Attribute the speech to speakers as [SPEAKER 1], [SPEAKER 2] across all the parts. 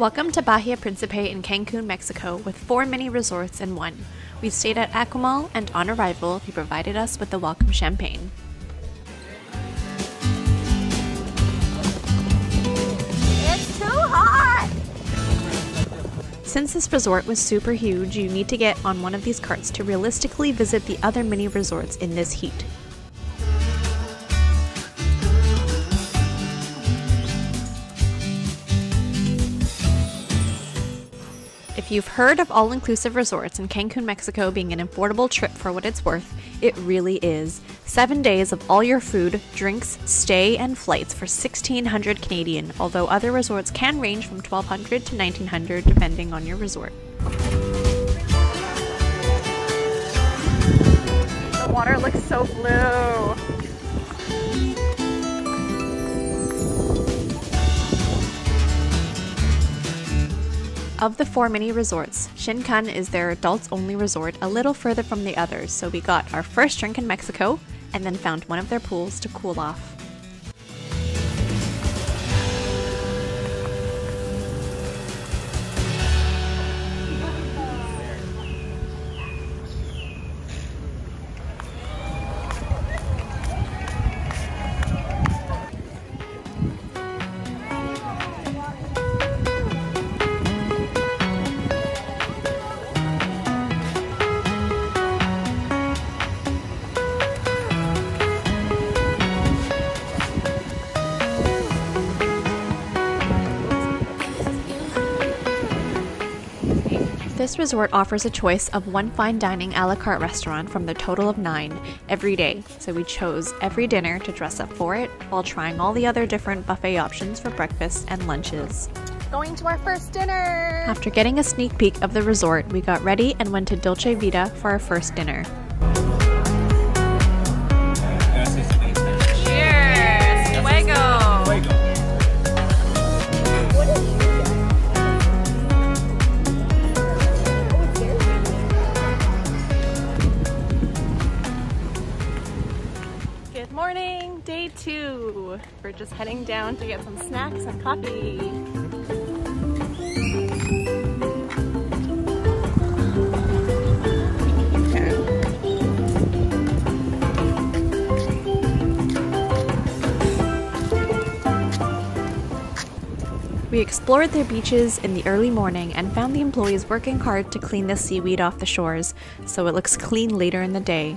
[SPEAKER 1] Welcome to Bahia Principe in Cancun, Mexico, with four mini resorts in one. We stayed at Akumal, and on arrival, he provided us with the welcome champagne.
[SPEAKER 2] It's too hot!
[SPEAKER 1] Since this resort was super huge, you need to get on one of these carts to realistically visit the other mini resorts in this heat. If you've heard of all inclusive resorts in Cancun, Mexico being an affordable trip for what it's worth, it really is. Seven days of all your food, drinks, stay, and flights for 1600 Canadian, although other resorts can range from 1200 to 1900 depending on your resort.
[SPEAKER 2] The water looks so blue.
[SPEAKER 1] Of the four mini resorts, Sian Ka'an is their adults only resort a little further from the others, so we got our first drink in Mexico and then found one of their pools to cool off. This resort offers a choice of one fine dining a la carte restaurant from the total of nine every day, so we chose every dinner to dress up for it while trying all the other different buffet options for breakfast and lunches.
[SPEAKER 2] Going to our first dinner.
[SPEAKER 1] After getting a sneak peek of the resort, we got ready and went to Dolce Vita for our first dinner.
[SPEAKER 2] Two. We're just heading down to get some snacks and coffee.
[SPEAKER 1] We explored their beaches in the early morning and found the employees working hard to clean the seaweed off the shores so it looks clean later in the day.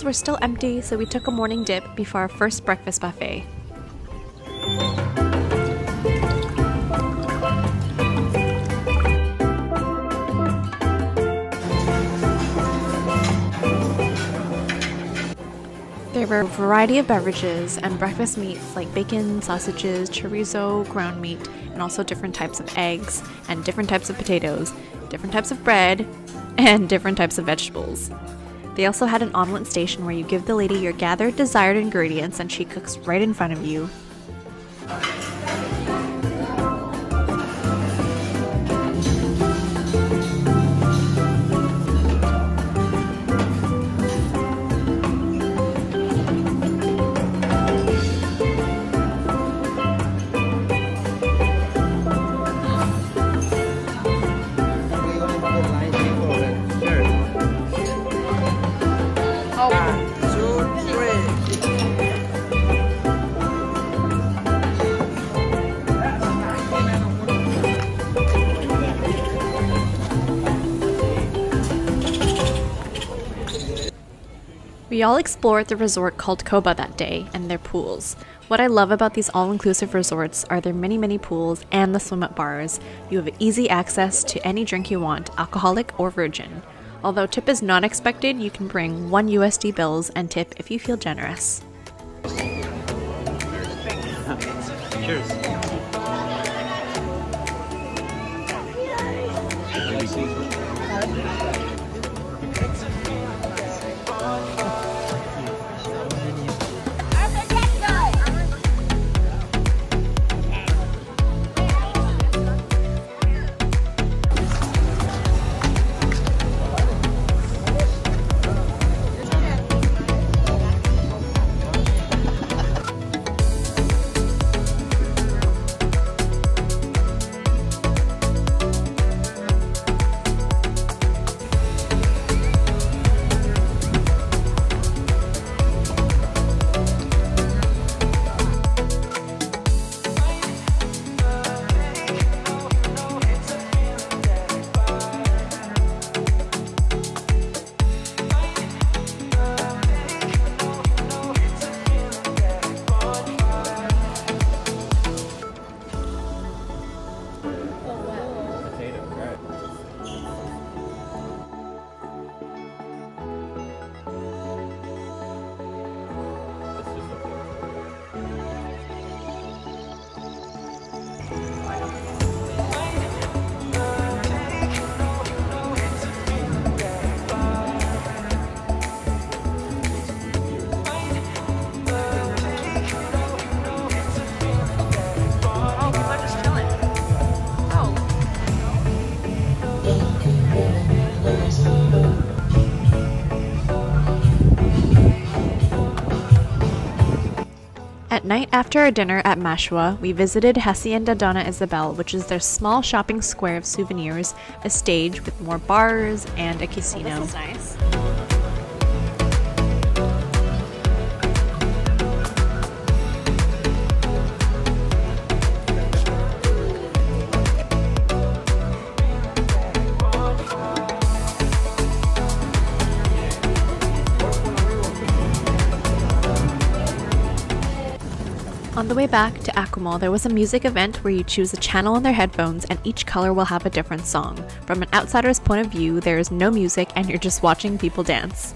[SPEAKER 1] Pools were still empty, so we took a morning dip before our first breakfast buffet. There were a variety of beverages and breakfast meats like bacon, sausages, chorizo, ground meat, and also different types of eggs, and different types of potatoes, different types of bread, and different types of vegetables. They also had an omelet station where you give the lady your gathered desired ingredients and she cooks right in front of you. We all explored the resort called Coba that day and their pools. What I love about these all inclusive resorts are their many, many pools and the swim up bars. You have easy access to any drink you want, alcoholic or virgin. Although tip is not expected, you can bring 1 USD bills and tip if you feel generous.
[SPEAKER 3] Cheers.
[SPEAKER 1] Night after our dinner at Mashua, we visited Hacienda Doña Isabel, which is their small shopping square of souvenirs, a stage with more bars, and a casino.
[SPEAKER 2] Oh,
[SPEAKER 1] nice. The way back to Akumal, there was a music event where you choose a channel on their headphones and each color will have a different song. From an outsider's point of view, there is no music and you're just watching people dance.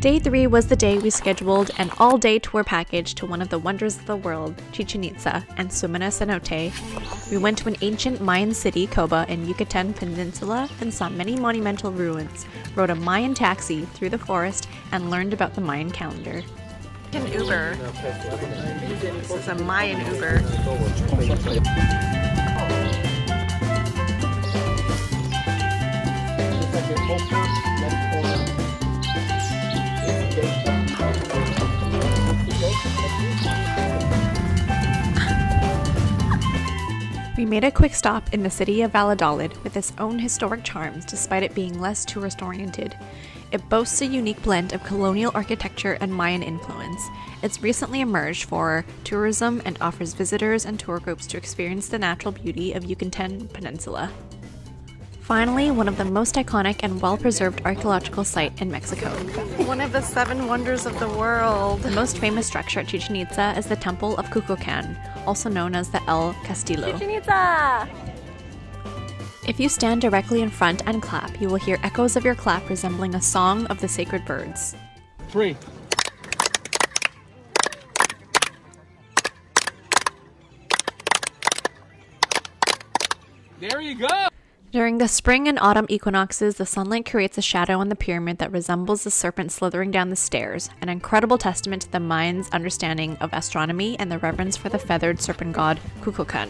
[SPEAKER 1] Day 3 was the day we scheduled an all day tour package to one of the wonders of the world, Chichen Itza and Sumana Cenote. We went to an ancient Mayan city, Coba, in Yucatan Peninsula and saw many monumental ruins, rode a Mayan taxi through the forest, and learned about the Mayan calendar.
[SPEAKER 2] An Uber. This is a Mayan Uber.
[SPEAKER 1] We made a quick stop in the city of Valladolid with its own historic charms despite it being less tourist oriented. It boasts a unique blend of colonial architecture and Mayan influence. It's recently emerged for tourism and offers visitors and tour groups to experience the natural beauty of Yucatan Peninsula. Finally, one of the most iconic and well preserved archaeological site in Mexico.
[SPEAKER 2] One of the seven wonders of the world.
[SPEAKER 1] The most famous structure at Chichen Itza is the Temple of Kukulkan, also known as the El Castillo.
[SPEAKER 2] Chichen Itza!
[SPEAKER 1] If you stand directly in front and clap, you will hear echoes of your clap resembling a song of the sacred birds.
[SPEAKER 3] Three. There you go.
[SPEAKER 1] During the spring and autumn equinoxes, the sunlight creates a shadow on the pyramid that resembles the serpent slithering down the stairs, an incredible testament to the Mayans' understanding of astronomy and the reverence for the feathered serpent god Kukulkan.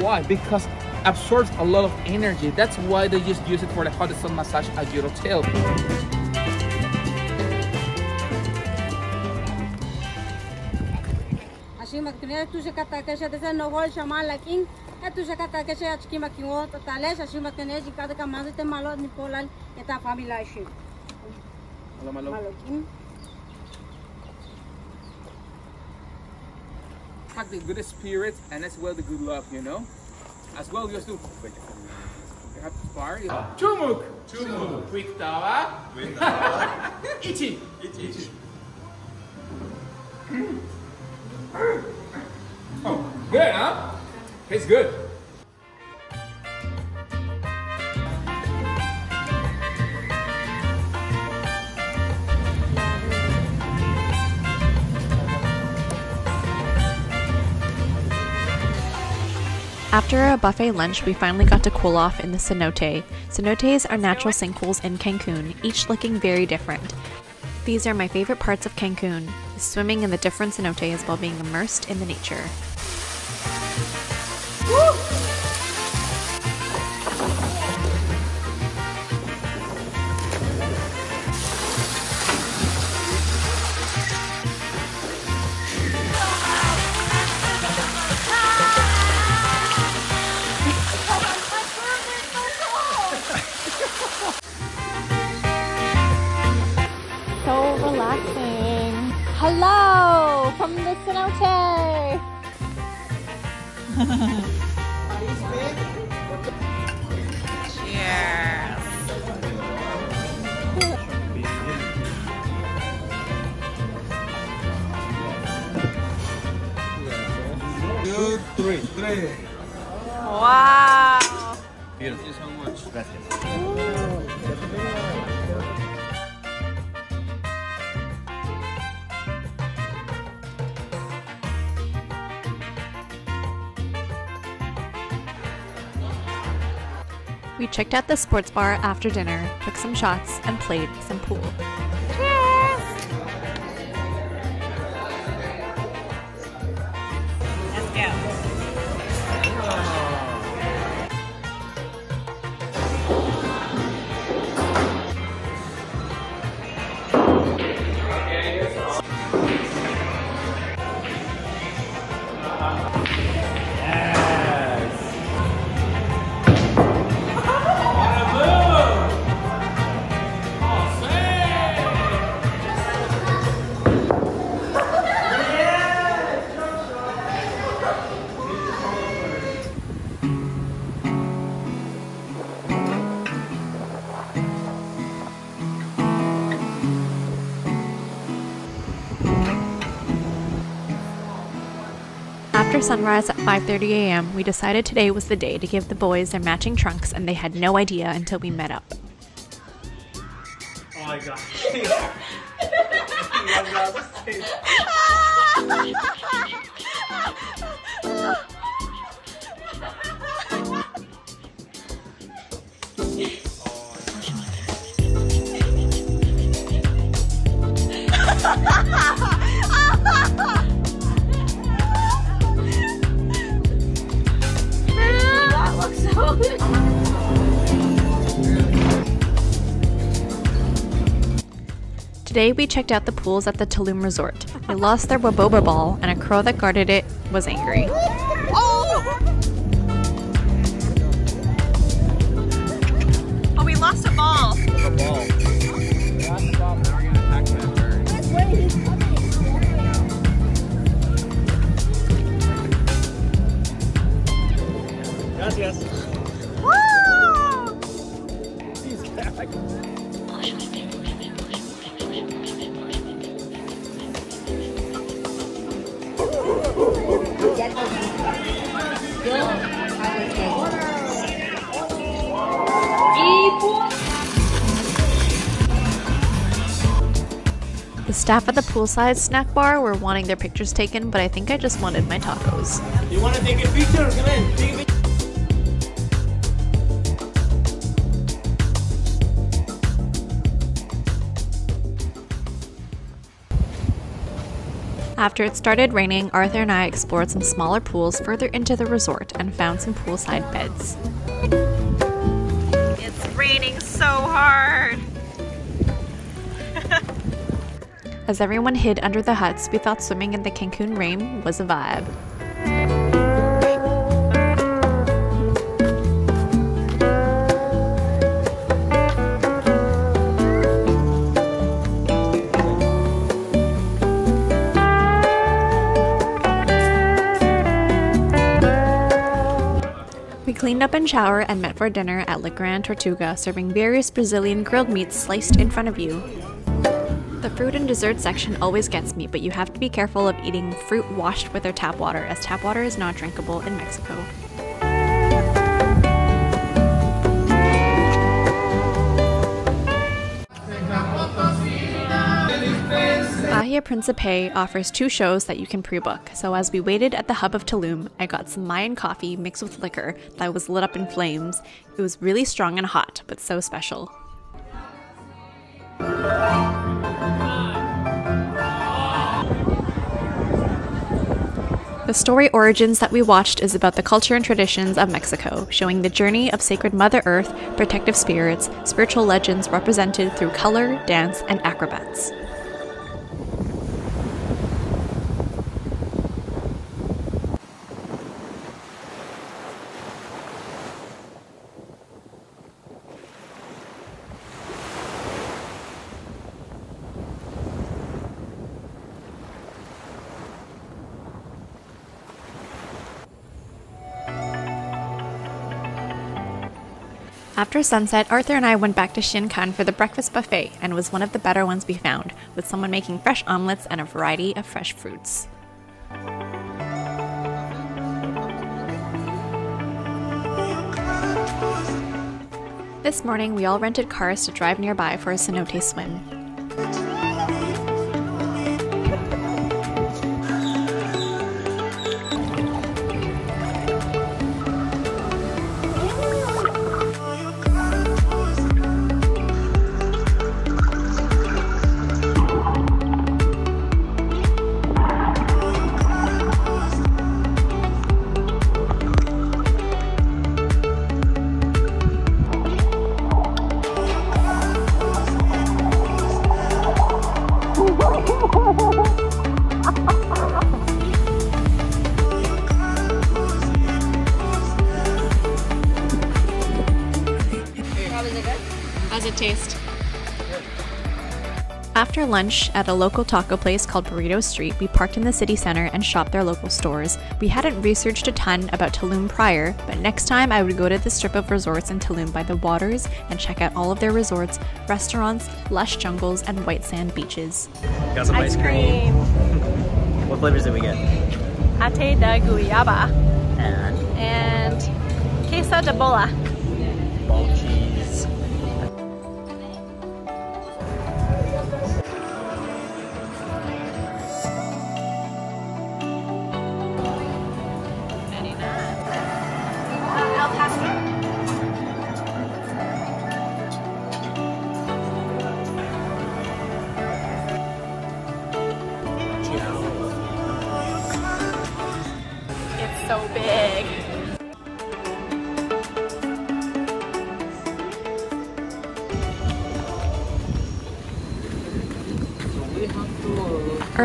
[SPEAKER 4] why? Because absorbs a lot of energy. That's why they just use it for the hot sun massage at your hotel.
[SPEAKER 5] Tu malo ni.
[SPEAKER 4] Malo, malo.
[SPEAKER 5] Malo quem?
[SPEAKER 4] Have the good spirit and as well the good love, you know? As well, you have to. You have to spar. You ah. Chumuk! Chumuk! Quick tawa. Ichi! Ichi! Hmm. Oh, good, huh? Tastes good.
[SPEAKER 1] After a buffet lunch, we finally got to cool off in the cenote. Cenotes are natural sinkholes in Cancun, each looking very different. These are my favorite parts of Cancun, swimming in the difference different cenotes while being immersed in the nature.
[SPEAKER 2] Wow.
[SPEAKER 3] Thank you so much. Gracias.
[SPEAKER 1] We checked out the sports bar after dinner, took some shots, and played some pool. After sunrise at 5:30 a.m., we decided today was the day to give the boys their matching trunks and they had no idea until we met up.
[SPEAKER 3] Oh my god.
[SPEAKER 1] Today we checked out the pools at the Tulum Resort. They lost their Waboba ball and a crow that guarded it was angry. Staff at the poolside snack bar were wanting their pictures taken, but I think I just wanted my tacos.
[SPEAKER 3] You want to take a picture? Come in. Take a picture.
[SPEAKER 1] After it started raining, Arthur and I explored some smaller pools further into the resort and found some poolside beds.
[SPEAKER 2] It's raining so hard.
[SPEAKER 1] As everyone hid under the huts, we thought swimming in the Cancun rain was a vibe. We cleaned up and showered and met for dinner at La Gran Tortuga, serving various Brazilian grilled meats sliced in front of you. The fruit and dessert section always gets me, but you have to be careful of eating fruit washed with their tap water, as tap water is not drinkable in Mexico. Bahia Principe offers two shows that you can pre book. So, as we waited at the hub of Tulum, I got some Mayan coffee mixed with liquor that was lit up in flames. It was really strong and hot, but so special. The story Origins that we watched is about the culture and traditions of Mexico, showing the journey of sacred Mother Earth, protective spirits, spiritual legends represented through color, dance, and acrobats. After sunset, Arthur and I went back to Sian Ka'an for the breakfast buffet and was one of the better ones we found, with someone making fresh omelets and a variety of fresh fruits. This morning, we all rented cars to drive nearby for a cenote swim. Taste? After lunch at a local taco place called Burrito Street, we parked in the city center and shopped their local stores. We hadn't researched a ton about Tulum prior, but next time I would go to the strip of resorts in Tulum by the waters and check out all of their resorts, restaurants, lush jungles, and white sand beaches.
[SPEAKER 6] Got some ice,
[SPEAKER 2] Ice
[SPEAKER 6] cream.
[SPEAKER 2] cream.
[SPEAKER 6] What flavors did we get?
[SPEAKER 2] Ate de guayaba
[SPEAKER 6] And
[SPEAKER 2] and queso de bola.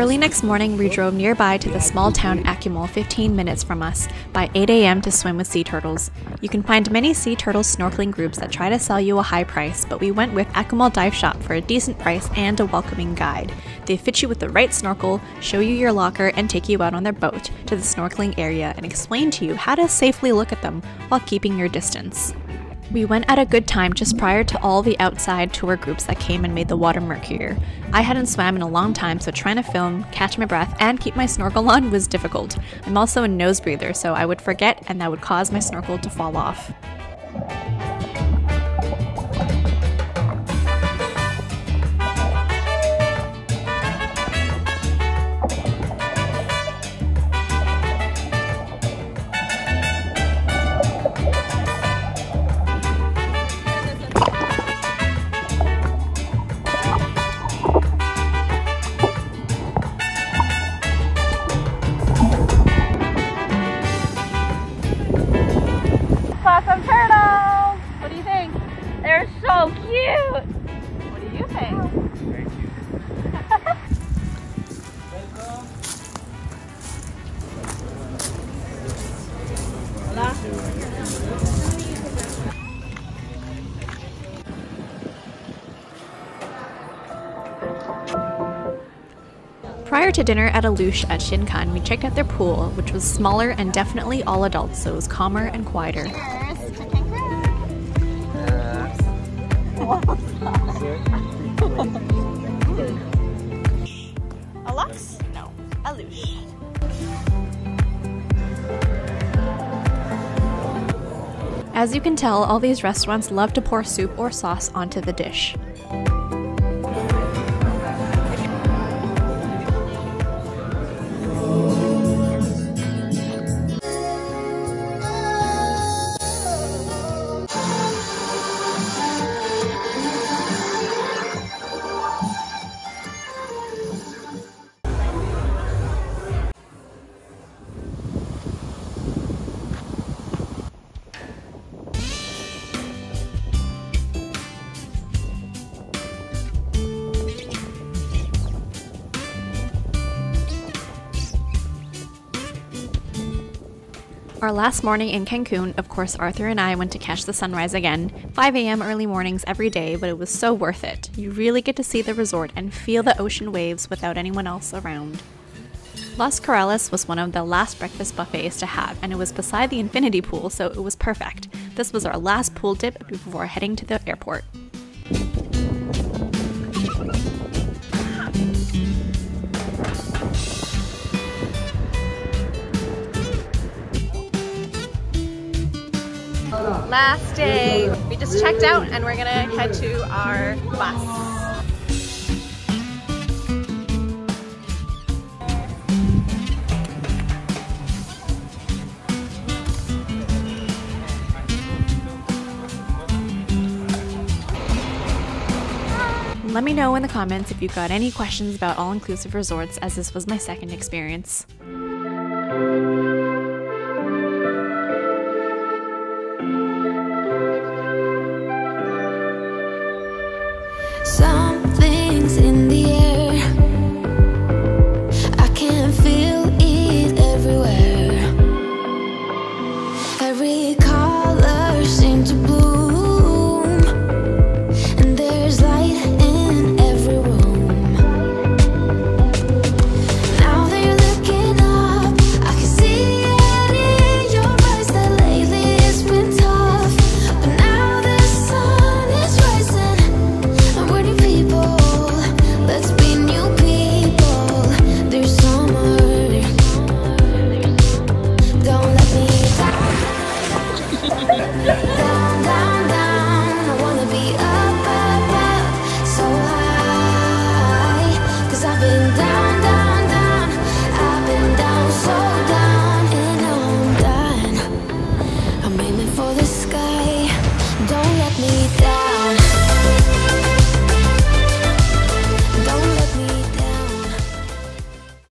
[SPEAKER 1] Early next morning, we drove nearby to the small town Akumal, 15 minutes from us, by 8 a.m. to swim with sea turtles. You can find many sea turtle snorkeling groups that try to sell you a high price, but we went with Akumal Dive Shop for a decent price and a welcoming guide. They fit you with the right snorkel, show you your locker, and take you out on their boat to the snorkeling area and explain to you how to safely look at them while keeping your distance. We went at a good time just prior to all the outside tour groups that came and made the water murkier. I hadn't swam in a long time, so trying to film, catch my breath, and keep my snorkel on was difficult. I'm also a nose breather, so I would forget and that would cause my snorkel to fall off. To dinner at Alush at Sian Ka'an, we checked out their pool, which was smaller and definitely all adults, so it was calmer and quieter.
[SPEAKER 2] Alux? No. Alush.
[SPEAKER 1] As you can tell, all these restaurants love to pour soup or sauce onto the dish. Our last morning in Cancun, of course, Arthur and I went to catch the sunrise again. 5 a.m. early mornings every day, but it was so worth it. You really get to see the resort and feel the ocean waves without anyone else around. Las Corales was one of the last breakfast buffets to have, and it was beside the infinity pool, so it was perfect. This was our last pool dip before heading to the airport.
[SPEAKER 2] Last day. We just checked out and we're gonna head to our bus.
[SPEAKER 1] Let me know in the comments if you've got any questions about all inclusive resorts, as this was my second experience.